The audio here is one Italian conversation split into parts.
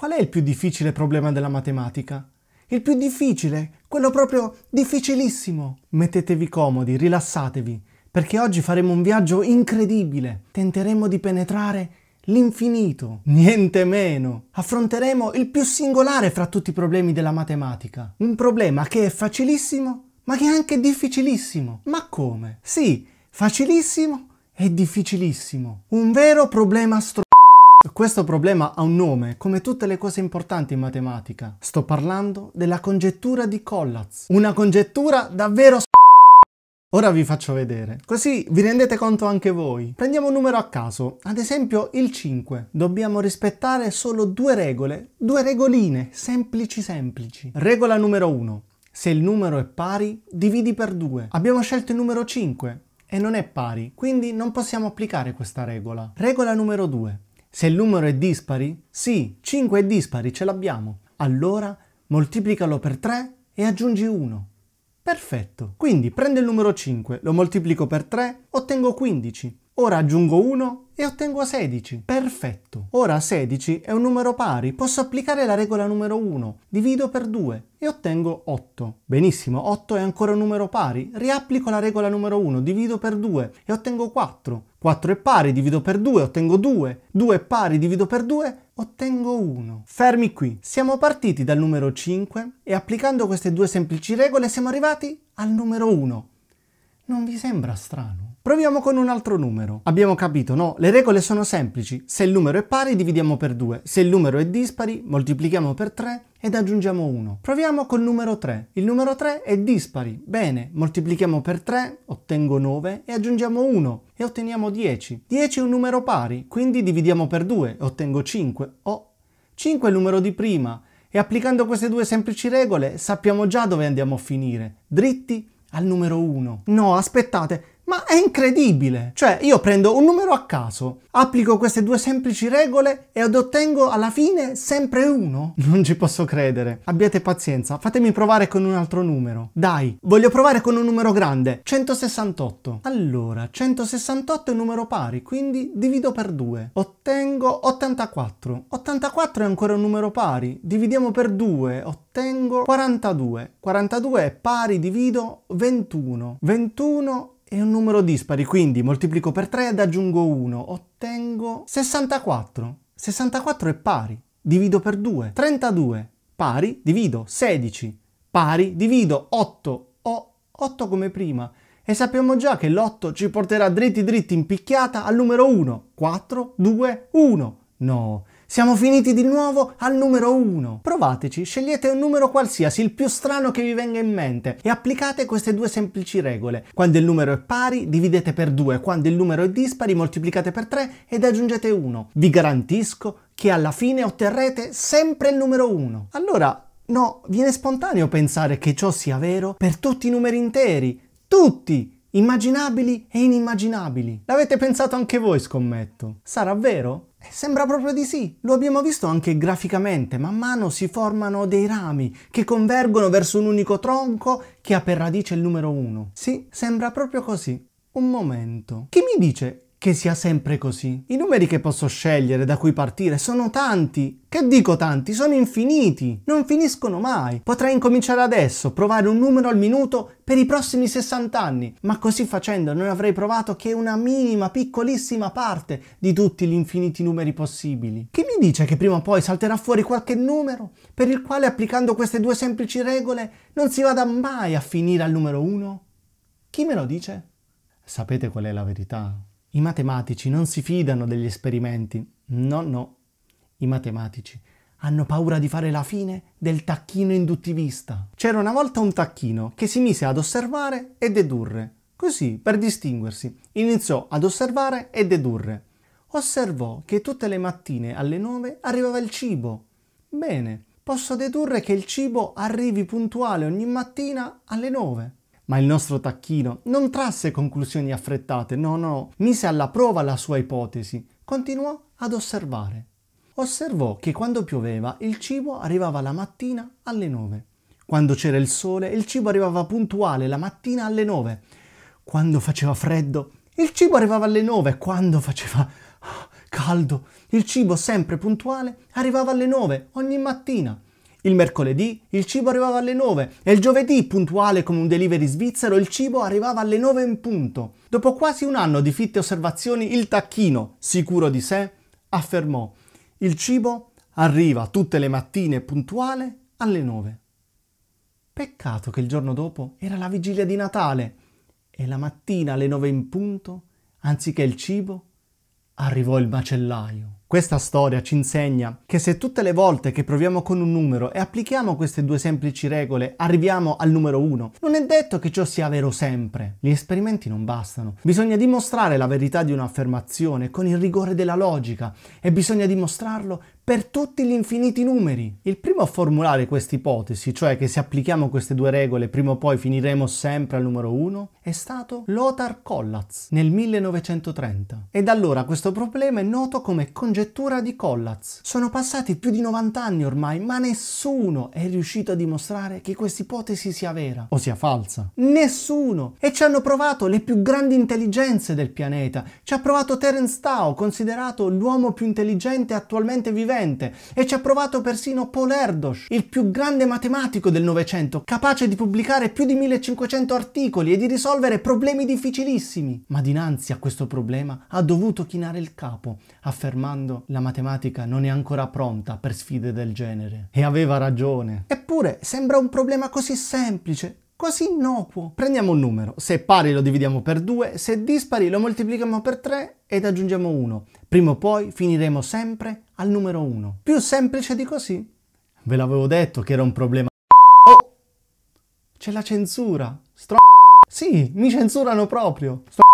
Qual è il più difficile problema della matematica? Il più difficile, quello proprio difficilissimo. Mettetevi comodi, rilassatevi, perché oggi faremo un viaggio incredibile. Tenteremo di penetrare l'infinito, niente meno. Affronteremo il più singolare fra tutti i problemi della matematica. Un problema che è facilissimo, ma che è anche difficilissimo. Ma come? Sì, facilissimo e difficilissimo. Un vero problema stro... Questo problema ha un nome, come tutte le cose importanti in matematica. Sto parlando della congettura di Collatz. Una congettura davvero s***. Ora vi faccio vedere, così vi rendete conto anche voi. Prendiamo un numero a caso, ad esempio il 5. Dobbiamo rispettare solo due regole, due regoline, semplici semplici. Regola numero 1. Se il numero è pari, dividi per 2. Abbiamo scelto il numero 5 e non è pari, quindi non possiamo applicare questa regola. Regola numero 2. Se il numero è dispari, sì, 5 è dispari, ce l'abbiamo. Allora moltiplicalo per 3 e aggiungi 1. Perfetto. Quindi prendo il numero 5, lo moltiplico per 3, ottengo 15. Ora aggiungo 1 e ottengo 16. Perfetto. Ora 16 è un numero pari, posso applicare la regola numero 1. Divido per 2 e ottengo 8. Benissimo, 8 è ancora un numero pari. Riapplico la regola numero 1, divido per 2 e ottengo 4. 4 è pari, divido per 2, ottengo 2. 2 è pari, divido per 2, ottengo 1. Fermi qui. Siamo partiti dal numero 5 e applicando queste due semplici regole siamo arrivati al numero 1. Non vi sembra strano? Proviamo con un altro numero. Abbiamo capito, no? Le regole sono semplici. Se il numero è pari dividiamo per 2. Se il numero è dispari moltiplichiamo per 3 ed aggiungiamo 1. Proviamo col numero 3. Il numero 3 è dispari. Bene, moltiplichiamo per 3, ottengo 9 e aggiungiamo 1 e otteniamo 10. 10 è un numero pari, quindi dividiamo per 2 e ottengo 5. Oh, 5 è il numero di prima. E applicando queste due semplici regole sappiamo già dove andiamo a finire. Dritti al numero 1. No, aspettate, ma è incredibile! Cioè, io prendo un numero a caso, applico queste due semplici regole e ottengo alla fine sempre uno? Non ci posso credere. Abbiate pazienza, fatemi provare con un altro numero. Dai, voglio provare con un numero grande. 168. Allora, 168 è un numero pari, quindi divido per 2. Ottengo 84. 84 è ancora un numero pari. Dividiamo per 2. Ottengo 42. 42 è pari, divido 21. 21 è un numero dispari, quindi moltiplico per 3 ed aggiungo 1, ottengo 64. 64 è pari, divido per 2. 32 pari, divido 16, pari, divido 8, ho 8 come prima. E sappiamo già che l'8 ci porterà dritti dritti in picchiata al numero 1. 4, 2, 1. No, siamo finiti di nuovo al numero 1. Provateci, scegliete un numero qualsiasi, il più strano che vi venga in mente e applicate queste due semplici regole. Quando il numero è pari, dividete per 2, quando il numero è dispari, moltiplicate per 3 ed aggiungete 1. Vi garantisco che alla fine otterrete sempre il numero 1. Allora, no, viene spontaneo pensare che ciò sia vero per tutti i numeri interi. Tutti! Immaginabili e inimmaginabili. L'avete pensato anche voi, scommetto. Sarà vero? Eh, sembra proprio di sì, lo abbiamo visto anche graficamente, man mano si formano dei rami che convergono verso un unico tronco che ha per radice il numero 1. Sì, sembra proprio così. Un momento. Chi mi dice che sia sempre così. I numeri che posso scegliere da cui partire sono tanti. Che dico tanti? Sono infiniti. Non finiscono mai. Potrei incominciare adesso, provare un numero al minuto per i prossimi 60 anni, ma così facendo non avrei provato che una minima, piccolissima parte di tutti gli infiniti numeri possibili. Chi mi dice che prima o poi salterà fuori qualche numero per il quale applicando queste due semplici regole non si vada mai a finire al numero 1? Chi me lo dice? Sapete qual è la verità? I matematici non si fidano degli esperimenti. No, no. I matematici hanno paura di fare la fine del tacchino induttivista. C'era una volta un tacchino che si mise ad osservare e dedurre. Così, per distinguersi, iniziò ad osservare e dedurre. Osservò che tutte le mattine alle 9 arrivava il cibo. Bene, posso dedurre che il cibo arrivi puntuale ogni mattina alle 9. Ma il nostro tacchino non trasse conclusioni affrettate, no, no, mise alla prova la sua ipotesi, continuò ad osservare. Osservò che quando pioveva il cibo arrivava la mattina alle 9. Quando c'era il sole il cibo arrivava puntuale la mattina alle 9. Quando faceva freddo il cibo arrivava alle 9. Quando faceva caldo. Il cibo sempre puntuale arrivava alle 9 ogni mattina. Il mercoledì il cibo arrivava alle 9 e il giovedì, puntuale come un delivery svizzero, il cibo arrivava alle 9 in punto. Dopo quasi un anno di fitte osservazioni, il tacchino, sicuro di sé, affermò: Il cibo arriva tutte le mattine puntuale alle 9. Peccato che il giorno dopo era la vigilia di Natale e la mattina alle 9 in punto, anziché il cibo, arrivò il macellaio. Questa storia ci insegna che se tutte le volte che proviamo con un numero e applichiamo queste due semplici regole arriviamo al numero 1, non è detto che ciò sia vero sempre. Gli esperimenti non bastano. Bisogna dimostrare la verità di un'affermazione con il rigore della logica e bisogna dimostrarlo per tutti gli infiniti numeri. Il primo a formulare questa ipotesi, cioè che se applichiamo queste due regole prima o poi finiremo sempre al numero 1, è stato Lothar Kollatz nel 1930. E da allora questo problema è noto come congettura di Kollatz. Sono passati più di 90 anni ormai, ma nessuno è riuscito a dimostrare che questa ipotesi sia vera o sia falsa. Nessuno! E ci hanno provato le più grandi intelligenze del pianeta. Ci ha provato Terence Tao, considerato l'uomo più intelligente attualmente vivente presente e ci ha provato persino Paul Erdos, il più grande matematico del Novecento, capace di pubblicare più di 1500 articoli e di risolvere problemi difficilissimi. Ma dinanzi a questo problema ha dovuto chinare il capo, affermando la matematica non è ancora pronta per sfide del genere. E aveva ragione. Eppure sembra un problema così semplice, così innocuo. Prendiamo un numero, se pari lo dividiamo per 2, se dispari lo moltiplichiamo per 3 ed aggiungiamo 1. Prima o poi finiremo sempre al numero 1. Più semplice di così. Ve l'avevo detto che era un problema. Oh! C'è la censura. Stro... Sì, mi censurano proprio. Stro...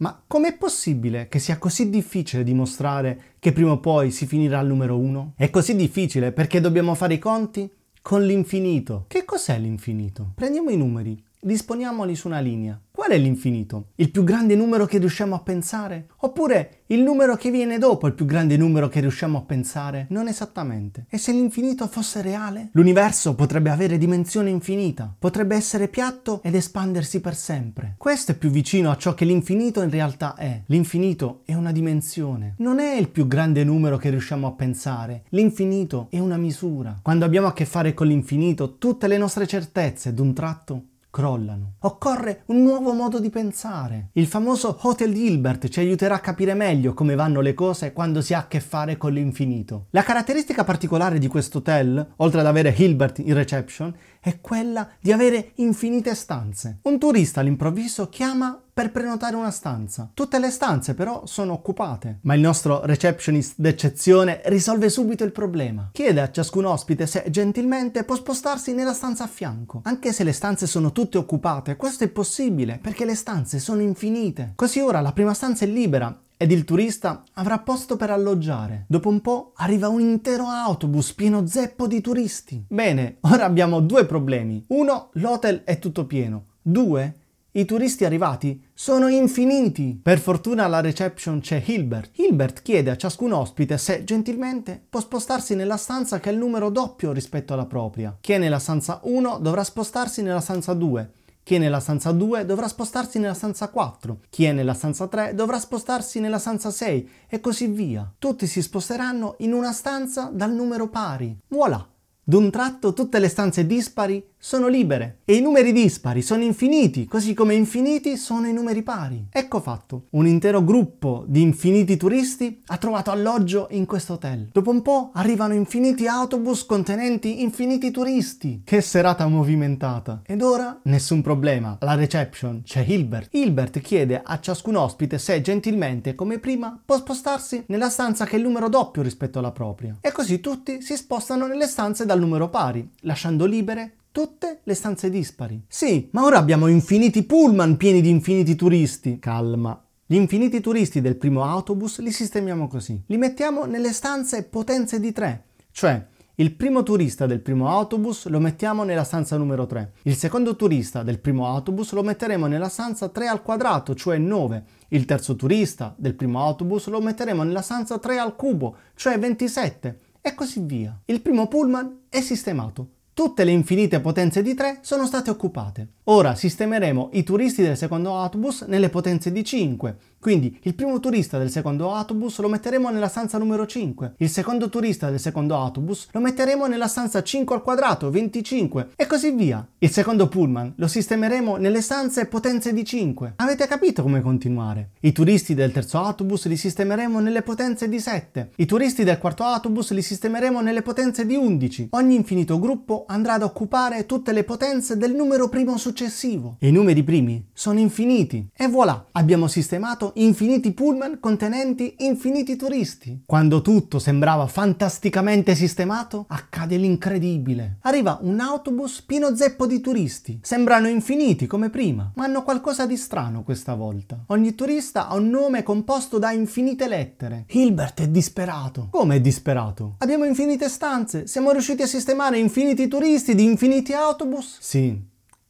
Ma com'è possibile che sia così difficile dimostrare che prima o poi si finirà al numero 1? È così difficile perché dobbiamo fare i conti con l'infinito. Che cos'è l'infinito? Prendiamo i numeri, disponiamoli su una linea. Qual è l'infinito? Il più grande numero che riusciamo a pensare? Oppure il numero che viene dopo il più grande numero che riusciamo a pensare? Non esattamente. E se l'infinito fosse reale? L'universo potrebbe avere dimensione infinita, potrebbe essere piatto ed espandersi per sempre. Questo è più vicino a ciò che l'infinito in realtà è. L'infinito è una dimensione. Non è il più grande numero che riusciamo a pensare. L'infinito è una misura. Quando abbiamo a che fare con l'infinito, tutte le nostre certezze d'un tratto crollano. Occorre un nuovo modo di pensare. Il famoso Hotel Hilbert ci aiuterà a capire meglio come vanno le cose quando si ha a che fare con l'infinito. La caratteristica particolare di questo hotel, oltre ad avere Hilbert in reception, è quella di avere infinite stanze. Un turista all'improvviso chiama per prenotare una stanza. Tutte le stanze però sono occupate, ma il nostro receptionist d'eccezione risolve subito il problema. Chiede a ciascun ospite se gentilmente può spostarsi nella stanza a fianco. Anche se le stanze sono tutte occupate, questo è possibile perché le stanze sono infinite. Così ora la prima stanza è libera ed il turista avrà posto per alloggiare. Dopo un po' arriva un intero autobus pieno zeppo di turisti. Bene, ora abbiamo due problemi. Uno, l'hotel è tutto pieno. Due, i turisti arrivati sono infiniti. Per fortuna alla reception c'è Hilbert. Hilbert chiede a ciascun ospite se gentilmente può spostarsi nella stanza che è il numero doppio rispetto alla propria. Chi è nella stanza 1 dovrà spostarsi nella stanza 2. Chi è nella stanza 2 dovrà spostarsi nella stanza 4. Chi è nella stanza 3 dovrà spostarsi nella stanza 6 e così via. Tutti si sposteranno in una stanza dal numero pari. Voilà! D'un tratto tutte le stanze dispari sono libere e i numeri dispari sono infiniti, così come infiniti sono i numeri pari. Ecco fatto, un intero gruppo di infiniti turisti ha trovato alloggio in questo hotel. Dopo un po' arrivano infiniti autobus contenenti infiniti turisti. Che serata movimentata. Ed ora nessun problema, alla reception c'è Hilbert. Hilbert chiede a ciascun ospite se gentilmente, come prima, può spostarsi nella stanza che è il numero doppio rispetto alla propria. E così tutti si spostano nelle stanze dal numero pari, lasciando libere tutte le stanze dispari. Sì, ma ora abbiamo infiniti pullman pieni di infiniti turisti. Calma. Gli infiniti turisti del primo autobus li sistemiamo così. Li mettiamo nelle stanze potenze di 3, cioè il primo turista del primo autobus lo mettiamo nella stanza numero 3. Il secondo turista del primo autobus lo metteremo nella stanza 3 al quadrato, cioè 9. Il terzo turista del primo autobus lo metteremo nella stanza 3 al cubo, cioè 27. E così via. Il primo pullman è sistemato. Tutte le infinite potenze di 3 sono state occupate. Ora sistemeremo i turisti del secondo autobus nelle potenze di 5, Quindi il primo turista del secondo autobus lo metteremo nella stanza numero 5, il secondo turista del secondo autobus lo metteremo nella stanza 5 al quadrato, 25 e così via. Il secondo pullman lo sistemeremo nelle stanze potenze di 5. Avete capito come continuare? I turisti del terzo autobus li sistemeremo nelle potenze di 7, i turisti del quarto autobus li sistemeremo nelle potenze di 11. Ogni infinito gruppo andrà ad occupare tutte le potenze del numero primo successivo. E i numeri primi sono infiniti. E voilà, abbiamo sistemato infiniti pullman contenenti infiniti turisti. Quando tutto sembrava fantasticamente sistemato, accade l'incredibile. Arriva un autobus pieno zeppo di turisti. Sembrano infiniti come prima, ma hanno qualcosa di strano questa volta. Ogni turista ha un nome composto da infinite lettere. Hilbert è disperato. Come è disperato? Abbiamo infinite stanze, siamo riusciti a sistemare infiniti turisti di infiniti autobus? Sì,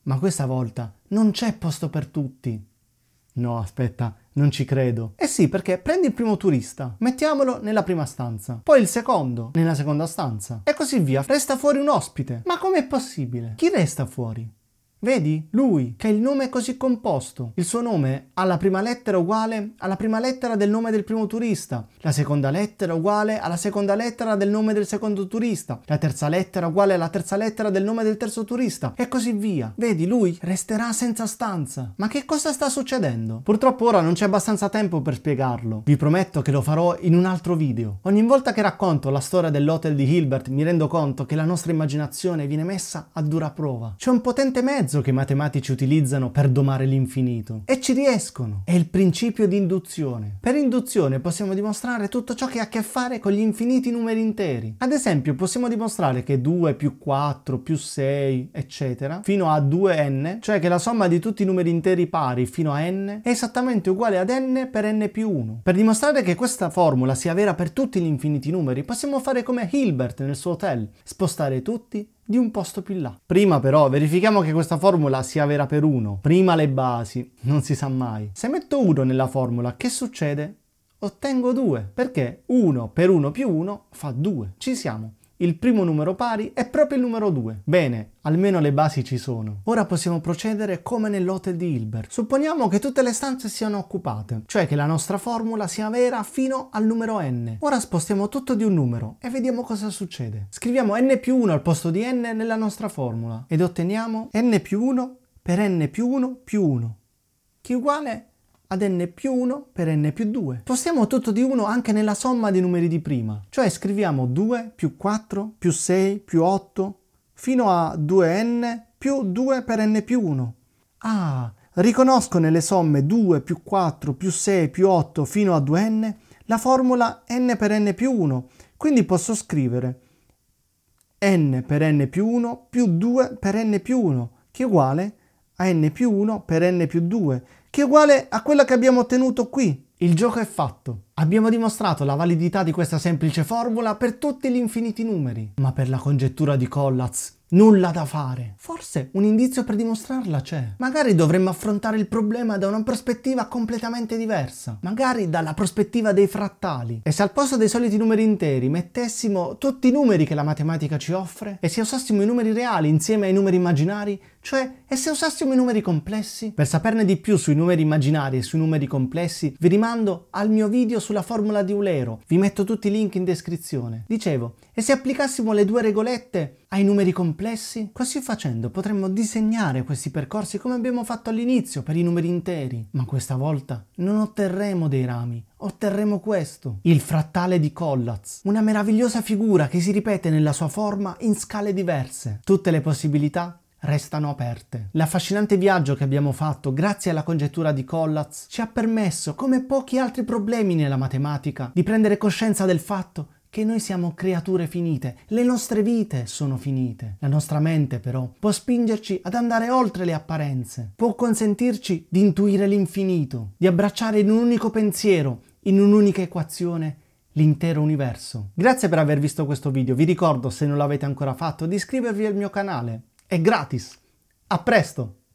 ma questa volta non c'è posto per tutti. No, aspetta, non ci credo. Eh sì, perché prendi il primo turista, mettiamolo nella prima stanza, poi il secondo nella seconda stanza e così via. Resta fuori un ospite. Ma com'è possibile? Chi resta fuori? Vedi? Lui, che il nome così composto. Il suo nome ha la prima lettera uguale alla prima lettera del nome del primo turista, la seconda lettera uguale alla seconda lettera del nome del secondo turista, la terza lettera uguale alla terza lettera del nome del terzo turista e così via. Vedi, lui resterà senza stanza. Ma che cosa sta succedendo? Purtroppo ora non c'è abbastanza tempo per spiegarlo. Vi prometto che lo farò in un altro video. Ogni volta che racconto la storia dell'hotel di Hilbert mi rendo conto che la nostra immaginazione viene messa a dura prova. C'è un potente mezzo mezzo che i matematici utilizzano per domare l'infinito. E ci riescono. È il principio di induzione. Per induzione possiamo dimostrare tutto ciò che ha a che fare con gli infiniti numeri interi. Ad esempio possiamo dimostrare che 2 più 4 più 6 eccetera fino a 2n, cioè che la somma di tutti i numeri interi pari fino a n è esattamente uguale ad n per n più 1. Per dimostrare che questa formula sia vera per tutti gli infiniti numeri possiamo fare come Hilbert nel suo hotel, spostare tutti di un posto più là. Prima però verifichiamo che questa formula sia vera per 1. Prima le basi, non si sa mai. Se metto 1 nella formula, che succede? Ottengo 2, perché 1 per 1 più 1 fa 2. Ci siamo il primo numero pari è proprio il numero 2. Bene, almeno le basi ci sono. Ora possiamo procedere come nell'hotel di Hilbert. Supponiamo che tutte le stanze siano occupate, cioè che la nostra formula sia vera fino al numero n. Ora spostiamo tutto di un numero e vediamo cosa succede. Scriviamo n più 1 al posto di n nella nostra formula ed otteniamo n più 1 per n più 1 più 1, che è uguale ad n più 1 per n più 2. Spostiamo tutto di 1 anche nella somma dei numeri di prima, cioè scriviamo 2 più 4 più 6 più 8 fino a 2n più 2 per n più 1. Ah, riconosco nelle somme 2 più 4 più 6 più 8 fino a 2n la formula n per n più 1, quindi posso scrivere n per n più 1 più 2 per n più 1, che è uguale a n più 1 per n più 2, che è uguale a quella che abbiamo ottenuto qui. Il gioco è fatto. Abbiamo dimostrato la validità di questa semplice formula per tutti gli infiniti numeri. Ma per la congettura di Collatz Nulla da fare. Forse un indizio per dimostrarla c'è. Magari dovremmo affrontare il problema da una prospettiva completamente diversa. Magari dalla prospettiva dei frattali. E se al posto dei soliti numeri interi mettessimo tutti i numeri che la matematica ci offre? E se usassimo i numeri reali insieme ai numeri immaginari? Cioè, e se usassimo i numeri complessi? Per saperne di più sui numeri immaginari e sui numeri complessi, vi rimando al mio video sulla formula di Eulero. Vi metto tutti i link in descrizione. Dicevo, e se applicassimo le due regolette ai numeri complessi? Così facendo potremmo disegnare questi percorsi come abbiamo fatto all'inizio per i numeri interi. Ma questa volta non otterremo dei rami, otterremo questo, il frattale di Collatz, una meravigliosa figura che si ripete nella sua forma in scale diverse. Tutte le possibilità restano aperte. L'affascinante viaggio che abbiamo fatto grazie alla congettura di Collatz ci ha permesso, come pochi altri problemi nella matematica, di prendere coscienza del fatto che noi siamo creature finite, le nostre vite sono finite. La nostra mente però può spingerci ad andare oltre le apparenze, può consentirci di intuire l'infinito, di abbracciare in un unico pensiero, in un'unica equazione, l'intero universo. Grazie per aver visto questo video, vi ricordo se non l'avete ancora fatto di iscrivervi al mio canale, è gratis. A presto!